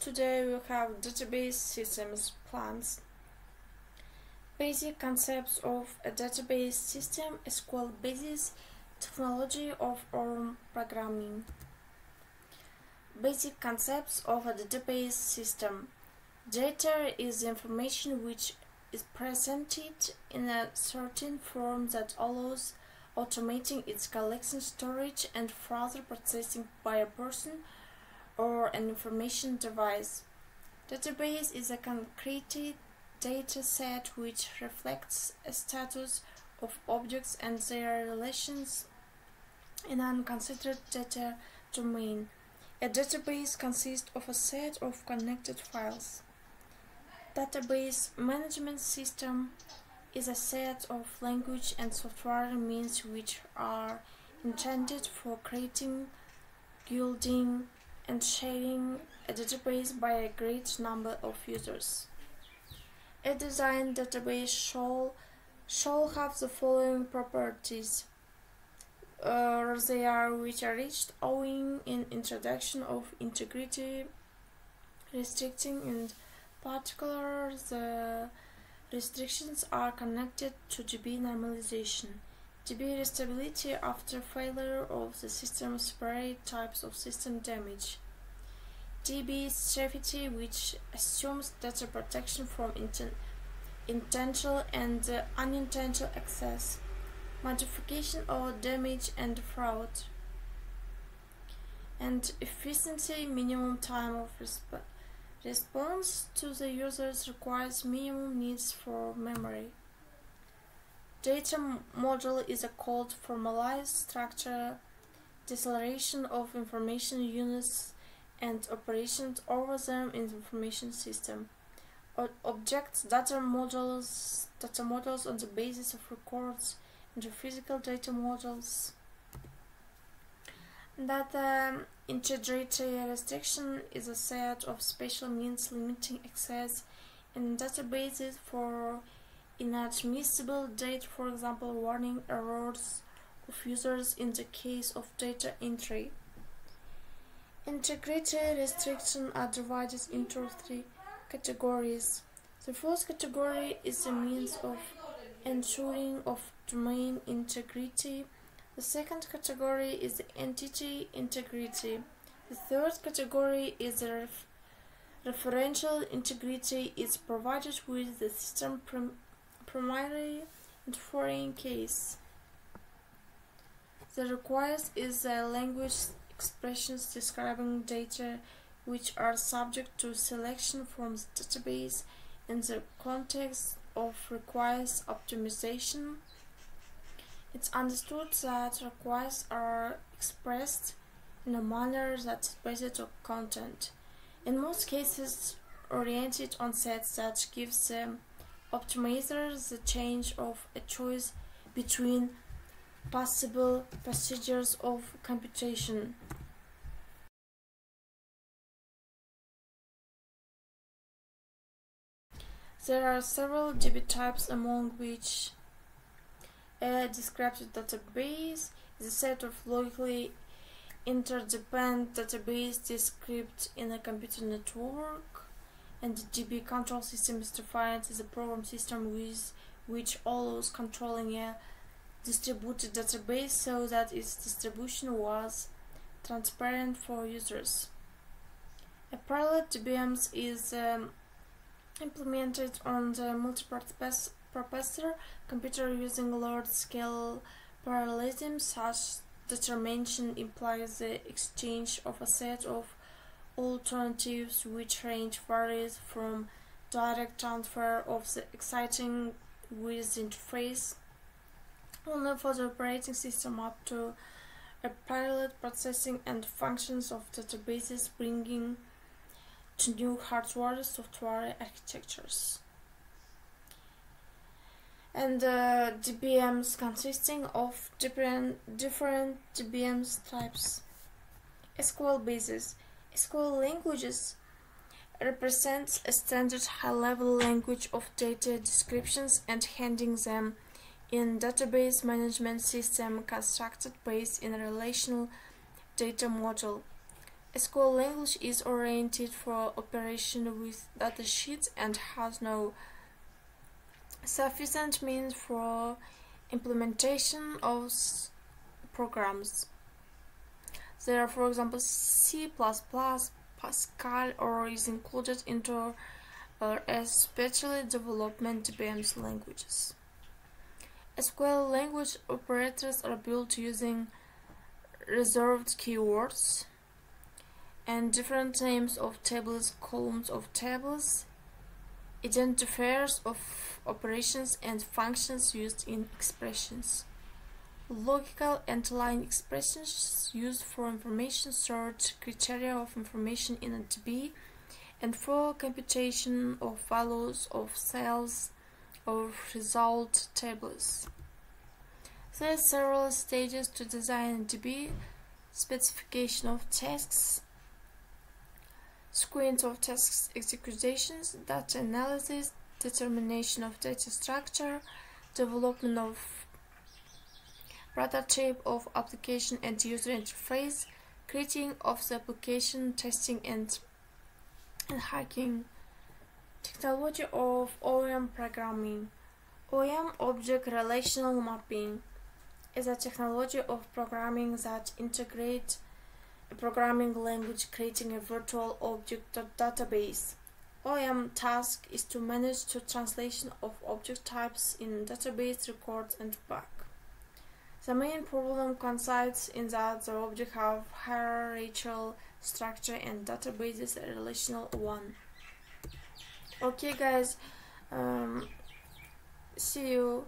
Today we have database systems plans. Basic concepts of a database system, SQL basis, technology of ORM programming. Basic concepts of a database system. Data is information which is presented in a certain form that allows automating its collection, storage, and further processing by a person or an information device. Database is a concrete data set which reflects a status of objects and their relations in an unconsidered data domain. A database consists of a set of connected files. Database management system is a set of language and software means which are intended for creating, building, and sharing a database by a great number of users. A designed database shall, shall have the following properties. Uh, they are which are reached owing in introduction of integrity restricting in particular the restrictions are connected to DB normalization. DB stability after failure of the system separate types of system damage. DB safety which assumes data protection from inten intentional and uh, unintentional access, modification or damage and fraud, and efficiency minimum time of resp response to the users requires minimum needs for memory. Data model is a called formalized structure declaration of information units and operations over them in the information system. Objects data models data models on the basis of records and the physical data models. Data um, integrity restriction is a set of special means limiting access in databases for inadmissible data, for example, warning errors of users in the case of data entry. Integrity restrictions are divided into three categories. The first category is the means of ensuring of domain integrity. The second category is the entity integrity. The third category is the ref referential integrity is provided with the system prim primary and foreign keys. The request is a language expressions describing data which are subject to selection from the database in the context of request optimization. It's understood that requests are expressed in a manner that's based on content. In most cases, oriented on sets that gives the optimizer the change of a choice between possible procedures of computation. There are several DB types among which a descriptive database is a set of logically interdependent database described in a computer network and the DB control system is defined as a program system with which allows controlling a distributed database so that its distribution was transparent for users. A parallel DBMs is um, implemented on the multiprocessor computer using large-scale parallelism such determination implies the exchange of a set of alternatives which range varies from direct transfer of the exciting with interface. Only for the operating system up to a parallel processing and functions of databases bringing to new hardware software architectures. And uh, DBMs consisting of different different DBMs types. SQL bases SQL languages represents a standard high-level language of data descriptions and handing them in database management system constructed based in a relational data model. SQL language is oriented for operation with data sheets and has no sufficient means for implementation of programs. There are, for example, C++, Pascal, or is included into uh, especially development DBM's languages. SQL language operators are built using reserved keywords and different names of tables, columns of tables, identifiers of operations and functions used in expressions logical and line expressions used for information search, criteria of information in a DB and for computation of values of cells of result tables. There are several stages to design a DB, specification of tasks, screens of tasks executions, data analysis, determination of data structure, development of prototype of application and user interface, creating of the application, testing and, and hacking. Technology of ORM programming. ORM Object Relational Mapping is a technology of programming that integrates a programming language creating a virtual object database. ORM task is to manage the translation of object types in database records and back. The main problem consists in that the objects have hierarchical structure and databases a relational one. Okay guys, um, see you